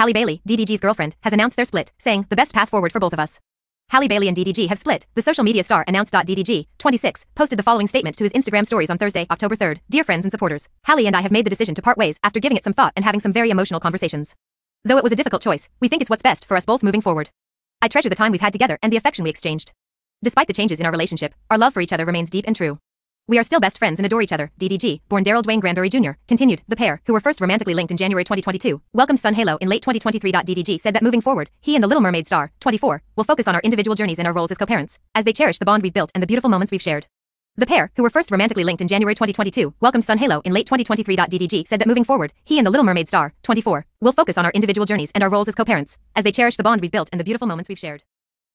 Halle Bailey, DDG's girlfriend, has announced their split, saying, the best path forward for both of us. Halle Bailey and DDG have split. The social media star announced. DDG, 26, posted the following statement to his Instagram stories on Thursday, October 3rd. Dear friends and supporters, Halle and I have made the decision to part ways after giving it some thought and having some very emotional conversations. Though it was a difficult choice, we think it's what's best for us both moving forward. I treasure the time we've had together and the affection we exchanged. Despite the changes in our relationship, our love for each other remains deep and true. We are still best friends and adore each other. DDG, born Daryl Dwayne Granberry Jr., continued. The pair, who were first romantically linked in January 2022, welcomed son Halo in late 2023. DDG said that moving forward, he and the Little Mermaid star, 24, will focus on our individual journeys and our roles as co-parents, as they cherish the bond we've built and the beautiful moments we've shared. The pair, who were first romantically linked in January 2022, welcomed son Halo in late 2023. DDG said that moving forward, he and the Little Mermaid star, 24, will focus on our individual journeys and our roles as co-parents, as they cherish the bond we've built and the beautiful moments we've shared.